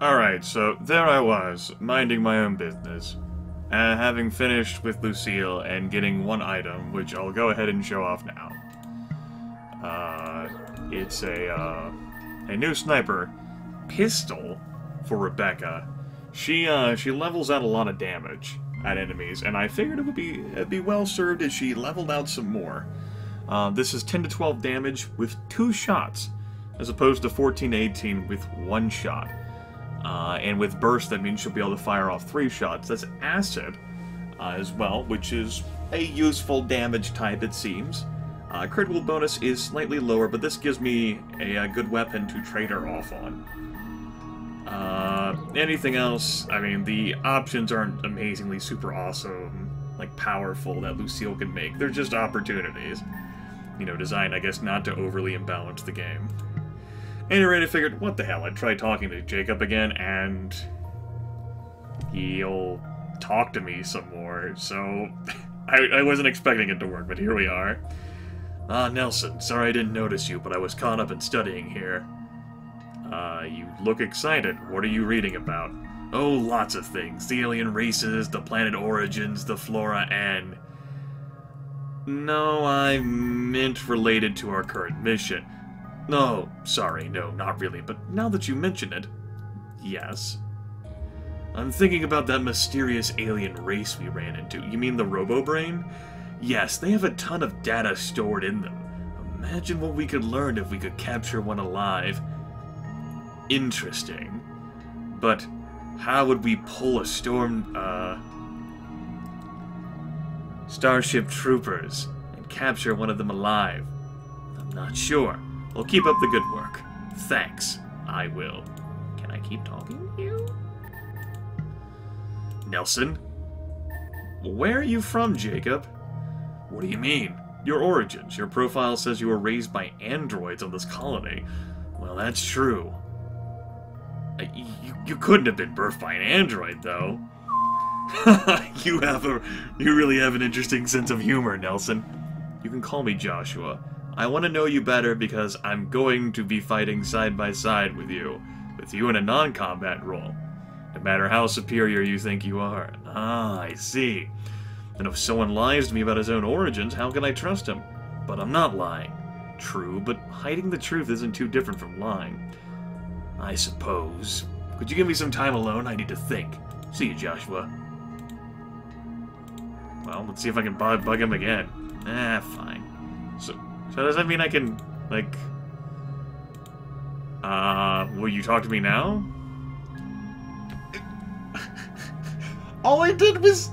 Alright, so there I was, minding my own business. Uh, having finished with Lucille and getting one item, which I'll go ahead and show off now. Uh, it's a, uh, a new sniper pistol for Rebecca. She, uh, she levels out a lot of damage at enemies, and I figured it would be, it'd be well served if she leveled out some more. Uh, this is 10 to 12 damage with two shots, as opposed to 14 to 18 with one shot. Uh, and with burst, that means she'll be able to fire off three shots. That's acid uh, as well, which is a useful damage type, it seems. Uh, critical bonus is slightly lower, but this gives me a, a good weapon to trade her off on. Uh, anything else, I mean, the options aren't amazingly super awesome, like powerful that Lucille can make. They're just opportunities. You know, designed, I guess, not to overly imbalance the game. Anyway, I figured, what the hell, I'd try talking to Jacob again, and he'll talk to me some more, so I, I wasn't expecting it to work, but here we are. Ah, Nelson, sorry I didn't notice you, but I was caught up in studying here. Uh, you look excited. What are you reading about? Oh, lots of things. The alien races, the planet origins, the flora, and... No, I meant related to our current mission. No, sorry, no, not really, but now that you mention it, yes. I'm thinking about that mysterious alien race we ran into. You mean the Robo-Brain? Yes, they have a ton of data stored in them. Imagine what we could learn if we could capture one alive. Interesting. But how would we pull a storm, uh... Starship Troopers and capture one of them alive? I'm not sure. Well, keep up the good work. Thanks. I will. Can I keep talking to you? Nelson? Where are you from, Jacob? What do you mean? Your origins. Your profile says you were raised by androids on this colony. Well, that's true. Uh, You, you couldn't have been birthed by an android, though. you have a, you really have an interesting sense of humor, Nelson. You can call me Joshua. I want to know you better because I'm going to be fighting side by side with you, with you in a non-combat role. No matter how superior you think you are. Ah, I see. And if someone lies to me about his own origins, how can I trust him? But I'm not lying. True, but hiding the truth isn't too different from lying. I suppose. Could you give me some time alone? I need to think. See you, Joshua. Well, let's see if I can bug, bug him again. Ah. So, does that mean I can, like... Uh, will you talk to me now? All I did was.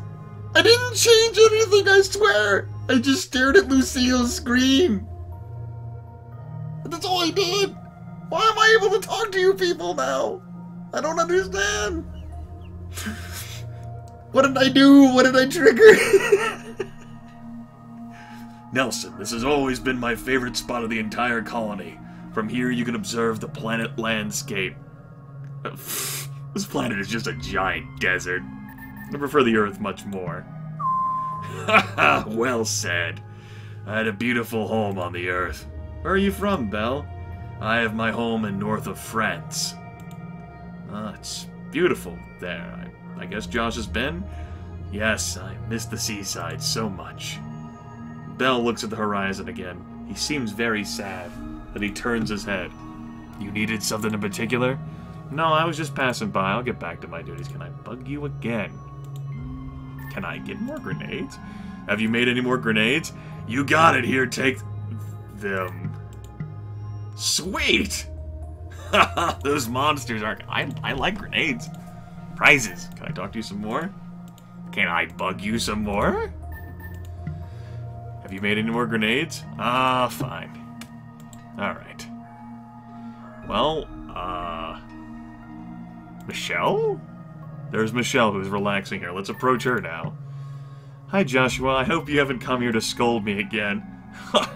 I didn't change anything, I swear! I just stared at Lucille's screen. That's all I did! Why am I able to talk to you people now? I don't understand. What did I do? What did I trigger? Nelson, this has always been my favorite spot of the entire colony. From here, you can observe the planet landscape. This planet is just a giant desert. I prefer the Earth much more. Well said. I had a beautiful home on the Earth. Where are you from, Belle? I have my home in north of France. Ah, it's beautiful there. I, I guess Josh has been? Yes, I miss the seaside so much. Bell looks at the horizon again. He seems very sad. Then he turns his head. You needed something in particular? No, I was just passing by. I'll get back to my duties. Can I bug you again? Can I get more grenades? Have you made any more grenades? You got it. Here, take them. Sweet! Those monsters are... I, I like grenades. Prizes. Can I talk to you some more? Can I bug you some more? Have you made any more grenades? Ah, fine. Alright. Well, uh... Michelle? There's Michelle who's relaxing here. Let's approach her now. Hi, Joshua. I hope you haven't come here to scold me again.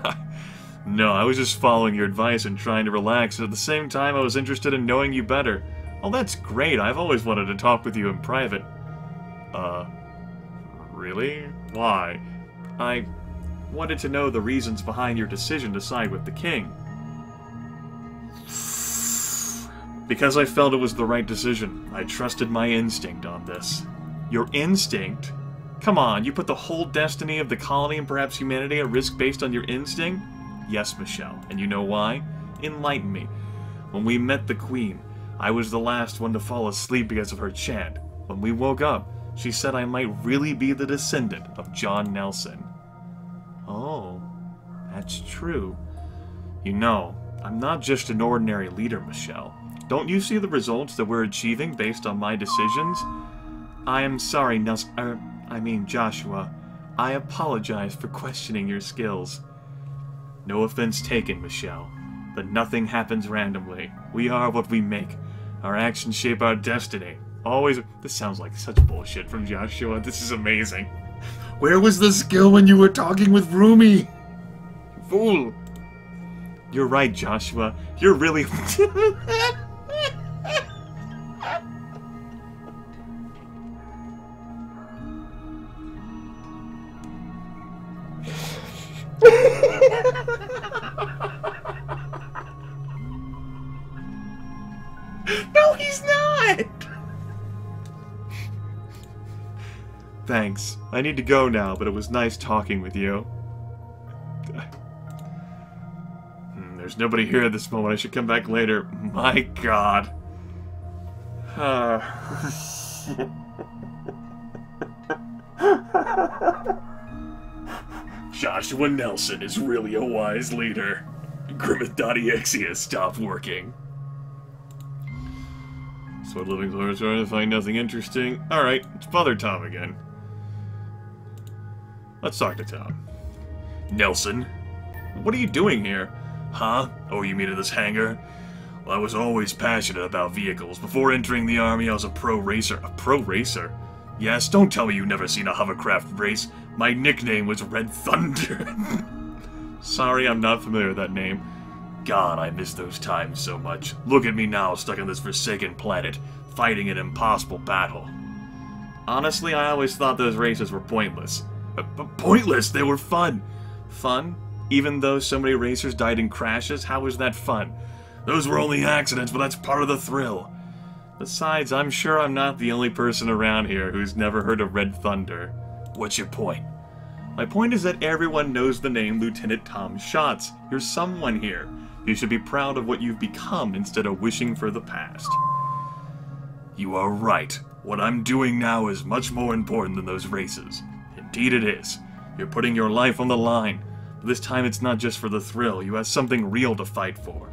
no, I was just following your advice and trying to relax. At the same time, I was interested in knowing you better. Oh, that's great. I've always wanted to talk with you in private. Uh, really? Why? I wanted to know the reasons behind your decision to side with the king. Because I felt it was the right decision. I trusted my instinct on this. Your instinct? Come on, you put the whole destiny of the colony and perhaps humanity at risk based on your instinct? Yes, Michelle. And you know why? Enlighten me. When we met the Queen, I was the last one to fall asleep because of her chant. When we woke up, she said I might really be the descendant of John Nelson. Oh, that's true. You know, I'm not just an ordinary leader, Michelle. Don't you see the results that we're achieving based on my decisions? I am sorry, Nelson. Er, I mean, Joshua. I apologize for questioning your skills. No offense taken, Michelle, but nothing happens randomly. We are what we make. Our actions shape our destiny. Always. This sounds like such bullshit from Joshua. This is amazing. Where was the skill when you were talking with Rumi? Fool! You're right, Joshua. You're really. I need to go now, but it was nice talking with you. Hmm, There's nobody here at this moment. I should come back later. My god. Uh. Joshua Nelson is really a wise leader. Grimith.exe has stopped working. So living close trying to find nothing interesting. Alright, it's Father Tom again. Let's talk to Tom. Nelson, what are you doing here? Huh? Oh, you mean at this hangar? Well, I was always passionate about vehicles. Before entering the army, I was a pro racer. A pro racer? Yes, don't tell me you've never seen a hovercraft race. My nickname was Red Thunder. Sorry, I'm not familiar with that name. God, I miss those times so much. Look at me now, stuck on this forsaken planet, fighting an impossible battle. Honestly, I always thought those races were pointless. Pointless? They were fun. Fun? Even though so many racers died in crashes, how was that fun? Those were only accidents, but that's part of the thrill. Besides, I'm sure I'm not the only person around here who's never heard of Red Thunder. What's your point? My point is that everyone knows the name Lieutenant Tom Schatz. You're someone here. You should be proud of what you've become instead of wishing for the past. You are right. What I'm doing now is much more important than those races. Indeed it is. You're putting your life on the line. But this time it's not just for the thrill. You have something real to fight for.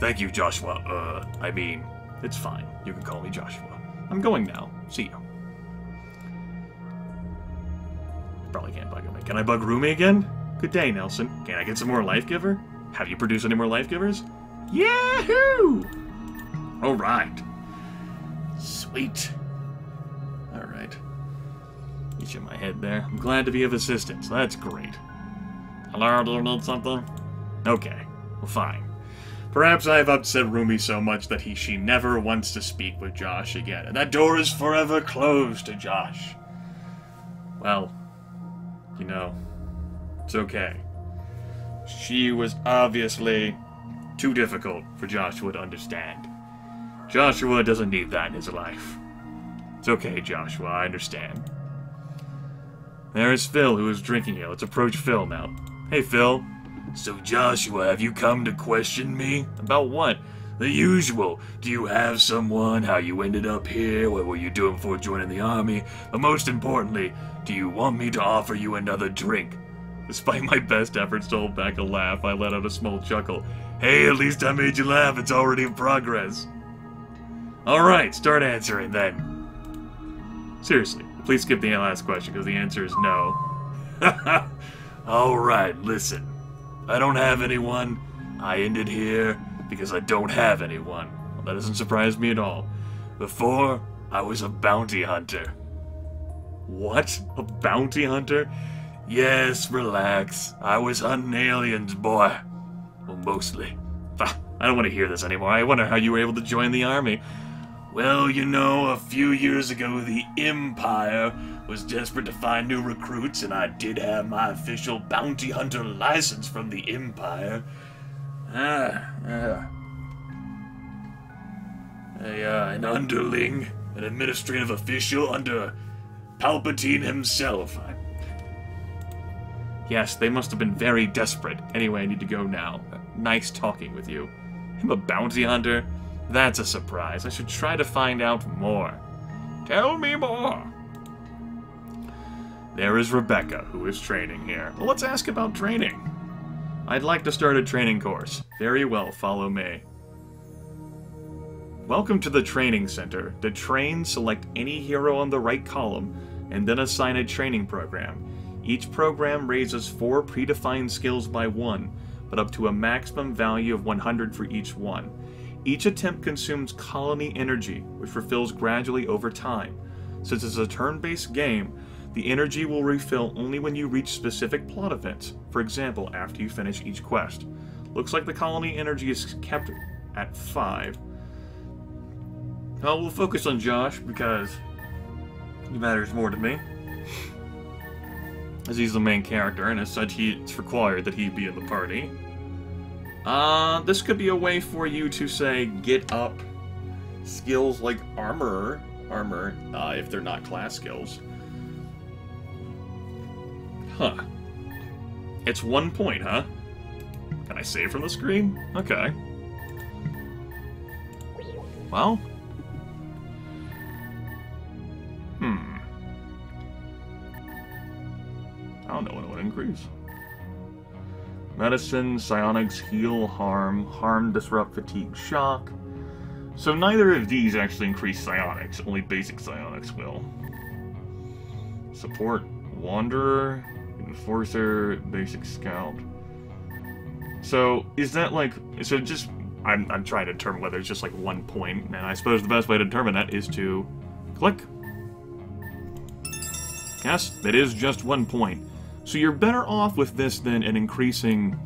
Thank you, Joshua. Uh, I mean, it's fine. You can call me Joshua. I'm going now. See you. Probably can't bug him. Can I bug Rumi again? Good day, Nelson. Can I get some more Life Giver? Have you produced any more Life Givers? Yahoo! Alright. Sweet. In my head there. I'm glad to be of assistance. That's great. Hello, do you need something? Okay. Well, fine. Perhaps I have upset Rumi so much that he she never wants to speak with Josh again, and that door is forever closed to Josh. Well, you know, it's okay. She was obviously too difficult for Joshua to understand. Joshua doesn't need that in his life. It's okay, Joshua, I understand. There is Phil, who is drinking here. Let's approach Phil now. Hey, Phil. So, Joshua, have you come to question me? About what? The usual. Do you have someone? How you ended up here? What were you doing before joining the army? But most importantly, do you want me to offer you another drink? Despite my best efforts to hold back a laugh, I let out a small chuckle. Hey, at least I made you laugh. It's already in progress. Alright, start answering then. Seriously, please skip the last question because the answer is no. Alright, listen. I don't have anyone. I ended here because I don't have anyone. Well, that doesn't surprise me at all. Before, I was a bounty hunter. What? A bounty hunter? Yes, relax. I was hunting aliens, boy. Well, mostly. I don't want to hear this anymore. I wonder how you were able to join the army. Well, you know, a few years ago, the Empire was desperate to find new recruits, and I did have my official bounty hunter license from the Empire. Ah, ah. a, uh, an underling, an administrative official under Palpatine himself. I... Yes, they must have been very desperate. Anyway, I need to go now. Nice talking with you. I'm a bounty hunter? That's a surprise. I should try to find out more. Tell me more. There is Rebecca, who is training here. Well, let's ask about training. I'd like to start a training course. Very well, follow me. Welcome to the Training Center. To train, select any hero on the right column, and then assign a training program. Each program raises four predefined skills by one, but up to a maximum value of 100 for each one. Each attempt consumes colony energy, which refills gradually over time. Since it's a turn-based game, the energy will refill only when you reach specific plot events, for example, after you finish each quest. Looks like the colony energy is kept at 5. Well, we'll focus on Josh because he matters more to me. As he's the main character, and as such, he, it's required that he be in the party. Uh, this could be a way for you to, say, get up skills like armor, armor, uh, if they're not class skills. Huh. It's one point, huh? Can I save from the screen? Okay. Well. Hmm. I don't know what it would increase. Medicine, psionics, heal, harm, harm, disrupt, fatigue, shock. So neither of these actually increase psionics, only basic psionics will. Support, wanderer, enforcer, basic scout. So is that like so just I'm I'm trying to determine whether it's just like one point, and I suppose the best way to determine that is to click. Yes, it is just one point. So you're better off with this than in increasing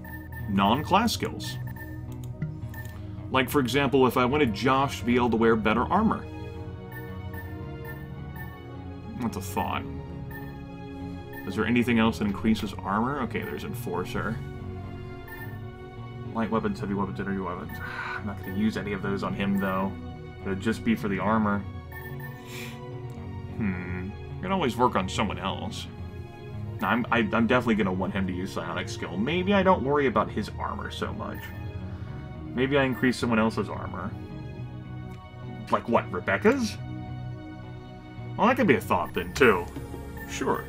non-class skills. Like, for example, if I wanted Josh to be able to wear better armor. That's a thought. Is there anything else that increases armor? Okay, there's Enforcer. Light weapons, heavy weapons, energy weapons. I'm not going to use any of those on him, though. It would just be for the armor. Hmm. You can always work on someone else. I'm, I, am i am definitely going to want him to use Psionic Skill. Maybe I don't worry about his armor so much. Maybe I increase someone else's armor. Like what, Rebecca's? Well, that could be a thought then, too. Sure.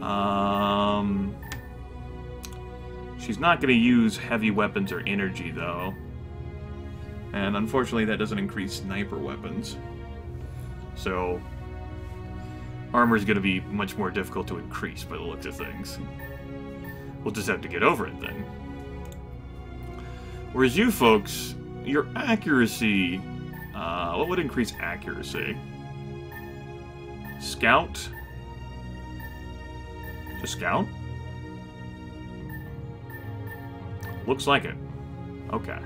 Um... She's not going to use heavy weapons or energy, though. And unfortunately, that doesn't increase sniper weapons. So, armor is going to be much more difficult to increase by the looks of things. We'll just have to get over it then. Whereas you folks, your accuracy, uh, what would increase accuracy? Scout? To scout? Looks like it. Okay.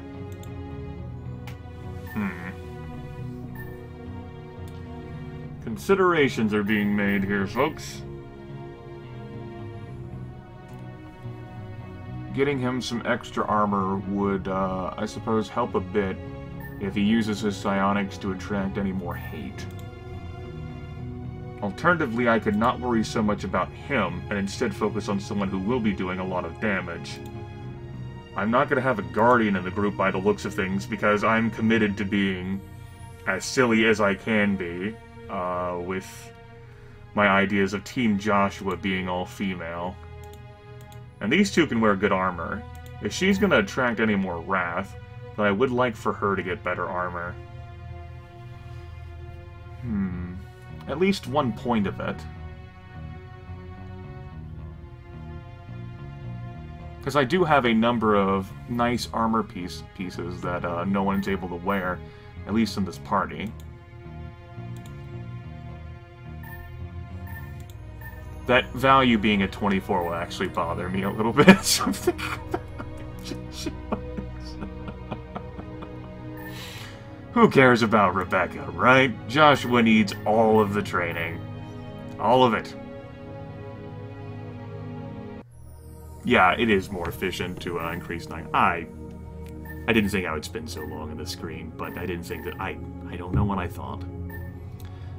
Considerations are being made here, folks. Getting him some extra armor would, uh, I suppose, help a bit if he uses his psionics to attract any more hate. Alternatively, I could not worry so much about him and instead focus on someone who will be doing a lot of damage. I'm not going to have a guardian in the group by the looks of things because I'm committed to being as silly as I can be uh, with my ideas of Team Joshua being all female. And these two can wear good armor. If she's going to attract any more wrath, then I would like for her to get better armor. Hmm. At least one point of it. Because I do have a number of nice armor piece pieces that uh, no one's able to wear, at least in this party. That value being at 24 will actually bother me a little bit. Who cares about Rebecca, right? Joshua needs all of the training. All of it. Yeah, it is more efficient to uh, increase 9. I I didn't think I would spend so long on the screen, but I didn't think that I I don't know what I thought.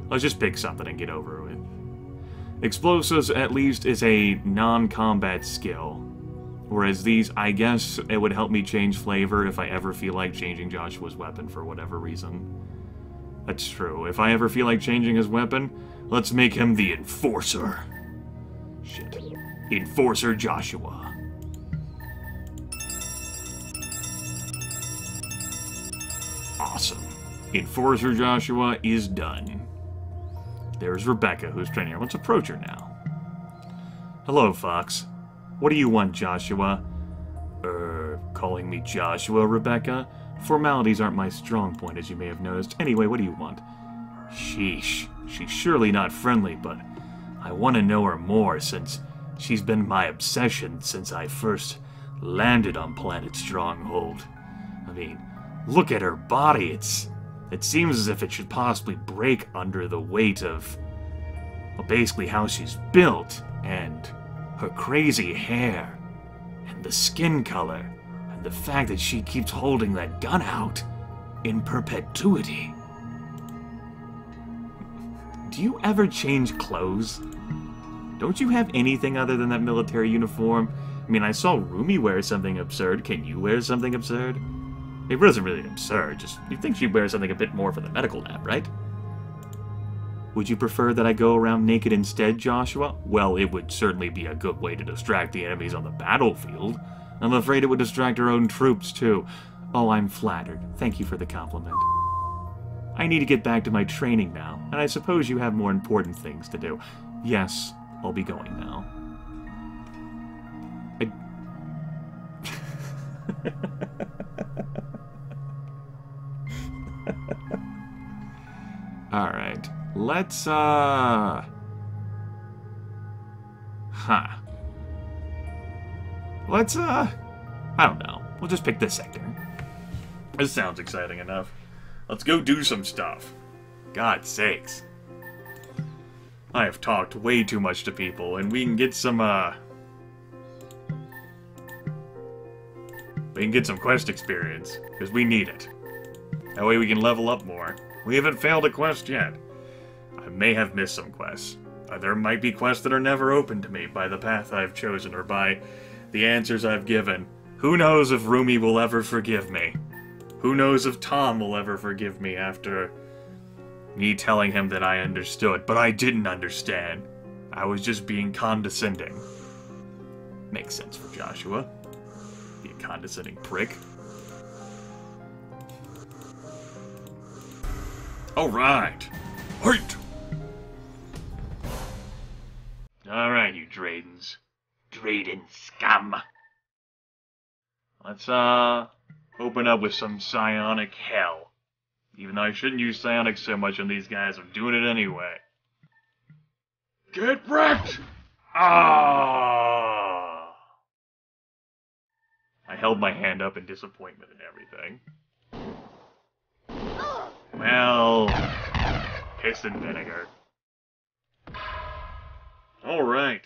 Let's just pick something and get over. Explosives, at least, is a non-combat skill. Whereas these, I guess it would help me change flavor if I ever feel like changing Joshua's weapon for whatever reason. That's true. If I ever feel like changing his weapon, let's make him the Enforcer. Shit. Enforcer Joshua. Awesome. Enforcer Joshua is done. There's Rebecca, who's training. Let's approach her now. Hello, Fox. What do you want, Joshua? Er, calling me Joshua, Rebecca? Formalities aren't my strong point, as you may have noticed. Anyway, what do you want? Sheesh. She's surely not friendly, but I want to know her more since she's been my obsession since I first landed on Planet Stronghold. I mean, look at her body. It's it seems as if it should possibly break under the weight of well, basically how she's built and her crazy hair and the skin color and the fact that she keeps holding that gun out in perpetuity. Do you ever change clothes? Don't you have anything other than that military uniform? I mean, I saw Rumi wear something absurd. Can you wear something absurd? It wasn't really absurd, just you'd think she'd wear something a bit more for the medical lab, right? Would you prefer that I go around naked instead, Joshua? Well, it would certainly be a good way to distract the enemies on the battlefield. I'm afraid it would distract our own troops, too. Oh, I'm flattered. Thank you for the compliment. I need to get back to my training now, and I suppose you have more important things to do. Yes, I'll be going now. Alright. Let's, uh... Huh. Let's, uh... I don't know. We'll just pick this sector. This sounds exciting enough. Let's go do some stuff. God sakes. I have talked way too much to people, and we can get some, uh... We can get some quest experience, because we need it. That way we can level up more. We haven't failed a quest yet. I may have missed some quests. Uh, there might be quests that are never open to me by the path I've chosen or by the answers I've given. Who knows if Rumi will ever forgive me? Who knows if Tom will ever forgive me after me telling him that I understood, but I didn't understand. I was just being condescending. Makes sense for Joshua. Be a condescending prick. Alright. Wait. Alright, you Dradens. Draden scum. Let's, uh, open up with some psionic hell. Even though I shouldn't use psionic so much on these guys, I'm doing it anyway. Get wrecked! Ah! I held my hand up in disappointment and everything. Well, piss and vinegar. Alright.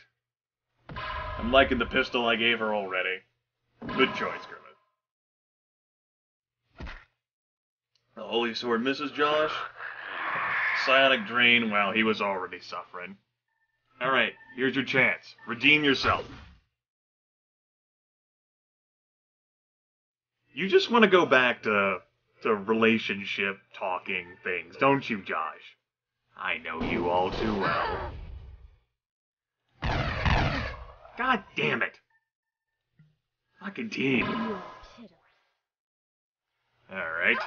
I'm liking the pistol I gave her already. Good choice, Grimith. The Holy Sword misses Josh. Psionic Drain, well, he was already suffering. Alright, here's your chance. Redeem yourself. You just want to go back to to relationship talking things, don't you, Josh? I know you all too well. God damn it! Fucking team. Alright.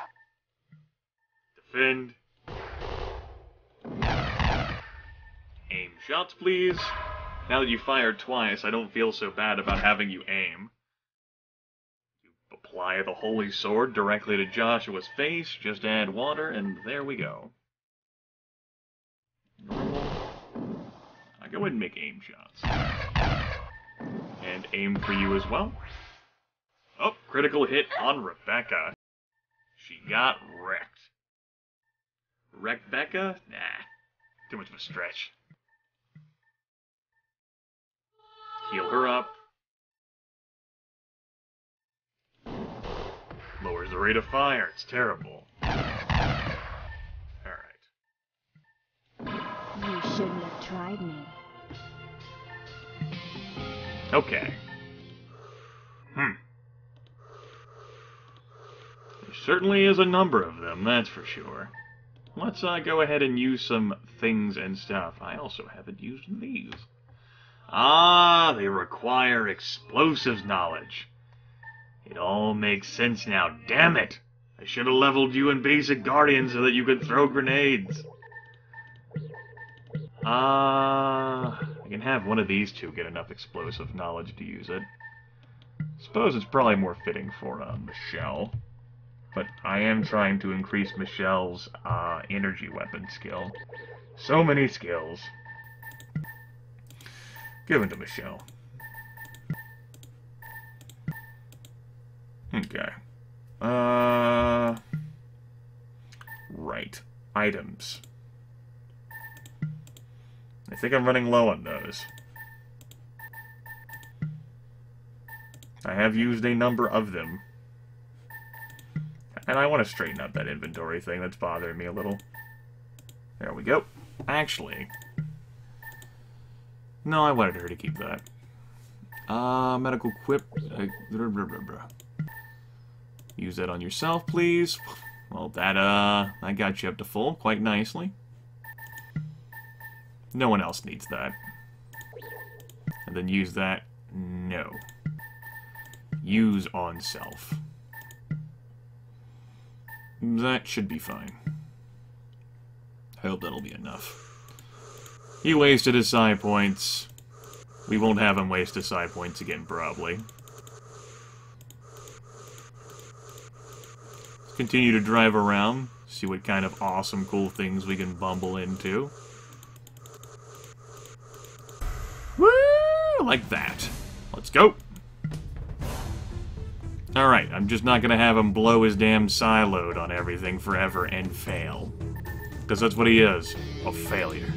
Defend. Aim shots, please. Now that you fired twice, I don't feel so bad about having you aim. Apply the holy sword directly to Joshua's face, just add water, and there we go. I go ahead and make aim shots. And aim for you as well. Oh, critical hit on Rebecca. She got wrecked. wrecked. Rebecca? Nah. Too much of a stretch. Heal her up. Lowers the rate of fire. It's terrible. Alright. You shouldn't have tried me. Okay. Hmm. There certainly is a number of them, that's for sure. Let's uh, go ahead and use some things and stuff. I also haven't used these. Ah, they require explosives knowledge. It all makes sense now. Damn it! I should have leveled you in Basic Guardian so that you could throw grenades. Ah, I can have one of these two get enough explosive knowledge to use it. Suppose it's probably more fitting for uh, Michelle. But I am trying to increase Michelle's uh, energy weapon skill. So many skills. Given to Michelle. Okay. Uh. Right. Items. I think I'm running low on those. I have used a number of them. And I want to straighten up that inventory thing that's bothering me a little. There we go. Actually... No, I wanted her to keep that. Uh, medical quip... Uh, blah, blah, blah, Use that on yourself, please. Well, that, uh, that got you up to full quite nicely. No one else needs that. And then use that. No. Use on self. That should be fine. I hope that'll be enough. He wasted his psi points. We won't have him waste his psi points again, probably. Continue to drive around, see what kind of awesome, cool things we can bumble into. Woo! Like that. Let's go! Alright, I'm just not gonna have him blow his damn psi load on everything forever and fail. Because that's what he is. A failure.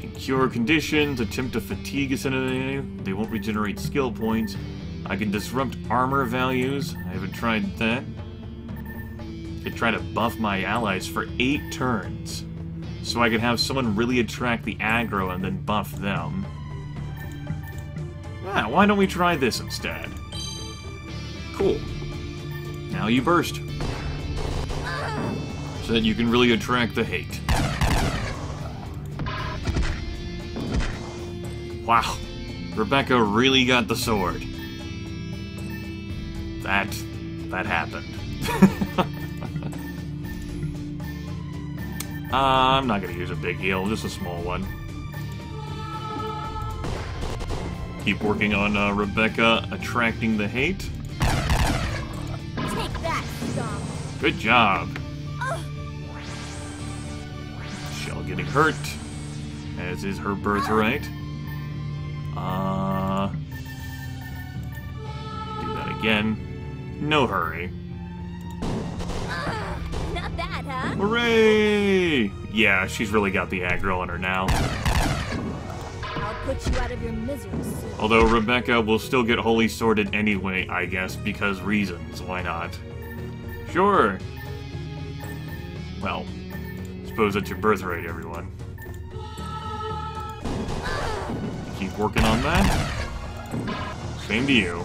Can cure conditions, attempt to fatigue us enemy. They won't regenerate skill points. I can disrupt armor values. I haven't tried that. I could try to buff my allies for eight turns. So I could have someone really attract the aggro and then buff them. Yeah, why don't we try this instead? Cool. Now you burst. So that you can really attract the hate. Wow. Rebecca really got the sword. That... that happened. uh, I'm not gonna use a big heal, just a small one. Keep working on uh, Rebecca attracting the hate. Take that. Good job. Shell getting hurt, as is her birthright. Uh, do that again. No hurry. Ah, not bad, huh? Hooray! Yeah, she's really got the aggro on her now. I'll put you out of your misery. Although Rebecca will still get holy sorted anyway, I guess, because reasons. Why not? Sure. Well, suppose that's your birthright, everyone. Keep working on that. Same to you.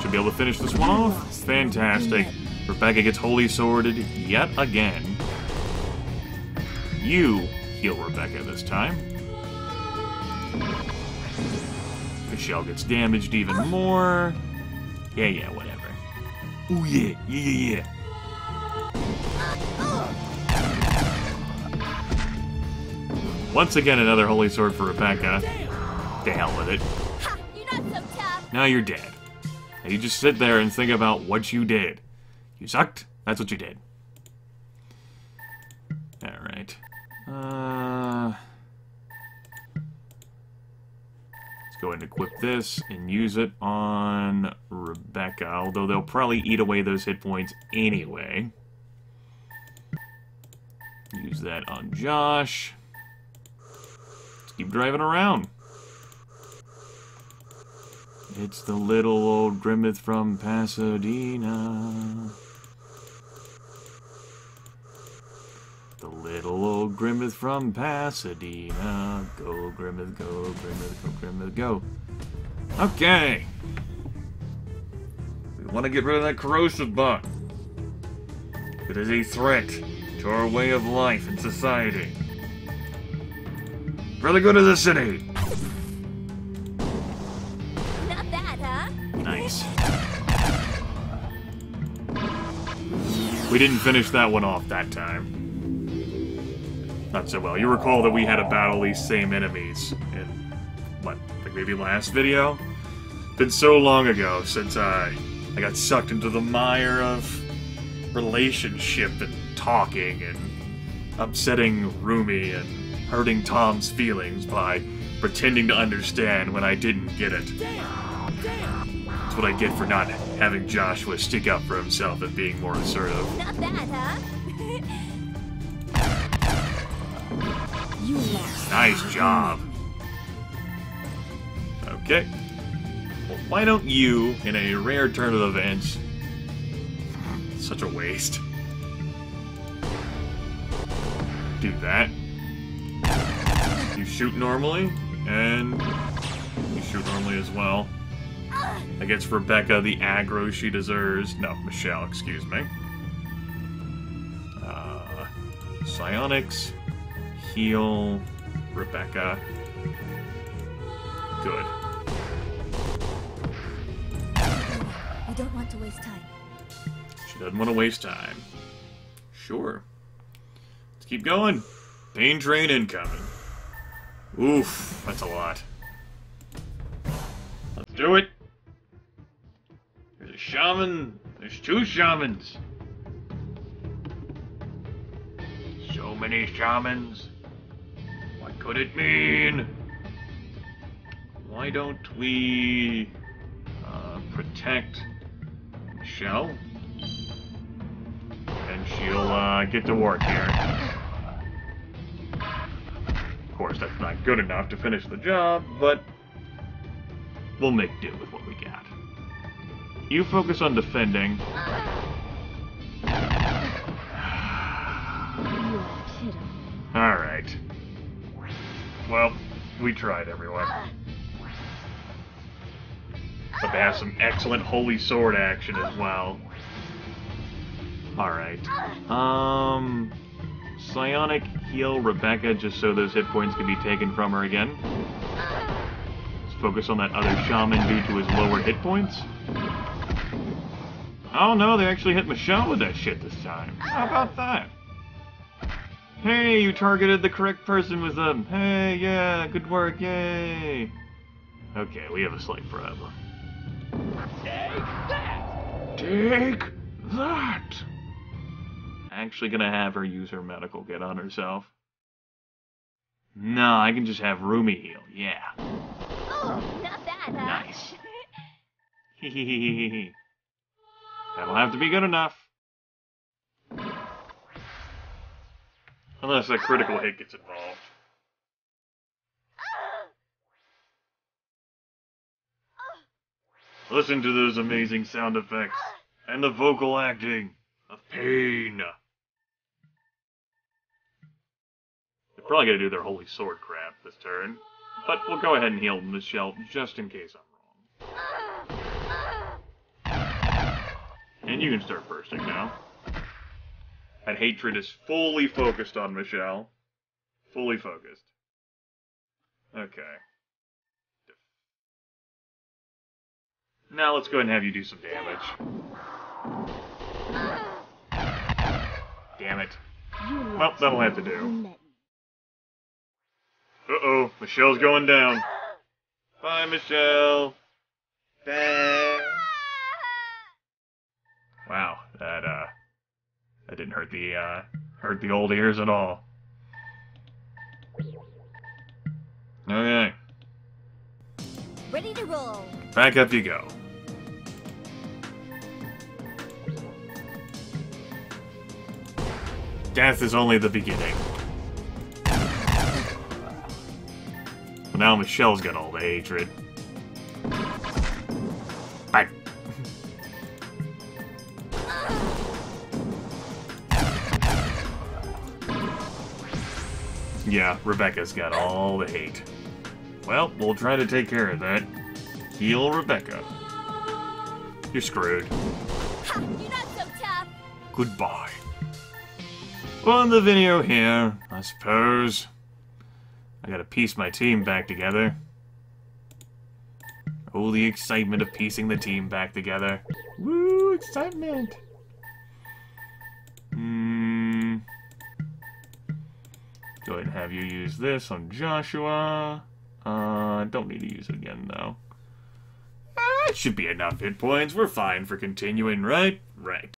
Should be able to finish this one off. Fantastic. Rebecca gets holy sworded yet again. You heal Rebecca this time. Michelle gets damaged even more. Yeah, yeah, whatever. Ooh, yeah, yeah, yeah, yeah. Once again, another holy sword for Rebecca. To hell with it. Now you're dead. Now you just sit there and think about what you did. You sucked. That's what you did. Alright. Uh, let's go ahead and equip this and use it on Rebecca, although they'll probably eat away those hit points anyway. Use that on Josh. Keep driving around. It's the little old Grimith from Pasadena. The little old Grimith from Pasadena. Go, Grimith, go, Grimith, go, Grimith, go. Okay. We want to get rid of that corrosive bug. It is a threat to our way of life and society. For the good of the city. Not bad, huh? Nice. We didn't finish that one off that time. Not so well. You recall that we had to battle these same enemies in, what, like maybe last video? Been so long ago since I, I got sucked into the mire of relationship and talking and upsetting Rumi and hurting Tom's feelings by pretending to understand when I didn't get it. That's what I get for not having Joshua stick up for himself and being more assertive. Not bad, huh? you lost. Nice job. Okay. Well, why don't you, in a rare turn of events, such a waste, do that. Shoot normally, and you shoot normally as well. Against Rebecca, the aggro she deserves. No, Michelle, excuse me. Uh, psionics, heal, Rebecca. Good. We don't want to waste time. She doesn't want to waste time. Sure. Let's keep going. Pain train incoming. Oof, that's a lot. Let's do it. There's a shaman. There's two shamans. So many shamans. What could it mean? Why don't we uh, protect Michelle? And she'll uh, get to work here. Course, that's not good enough to finish the job, but we'll make do with what we got. You focus on defending. Alright. Well, we tried, everyone. But they have some excellent holy sword action as well. Alright. Um. Psionic heal Rebecca just so those hit points can be taken from her again. Let's focus on that other shaman due to his lower hit points. Oh no, they actually hit Michelle with that shit this time. How about that? Hey, you targeted the correct person with them. Hey, yeah, good work, yay. Okay, we have a slight problem. Take that! Take that! Actually gonna have her use her medical kit on herself. No, I can just have Rumi heal, yeah. Oh, not bad, huh? Nice. That'll have to be good enough. Unless a critical hit gets involved. Listen to those amazing sound effects and the vocal acting of pain. Probably gonna do their holy sword crap this turn, but we'll go ahead and heal Michelle just in case I'm wrong. And you can start bursting now. That hatred is fully focused on Michelle. Fully focused. Okay. Now let's go ahead and have you do some damage. Damn it. Well, that'll have to do. Uh-oh, Michelle's going down. Bye, Michelle. Bye. Wow, that uh that didn't hurt the uh hurt the old ears at all. Okay, Ready to roll. back up you go. Death is only the beginning. But now Michelle's got all the hatred. Bang. yeah, Rebecca's got all the hate. Well, we'll try to take care of that. Heal Rebecca. You're screwed. Ha, you're not so tough. Goodbye. Well, in the video here, I suppose. I gotta piece my team back together. Oh, the excitement of piecing the team back together. Woo, excitement! Hmm. Go ahead and have you use this on Joshua. Uh, don't need to use it again, though. Ah, it should be enough hit points. We're fine for continuing, right? Right.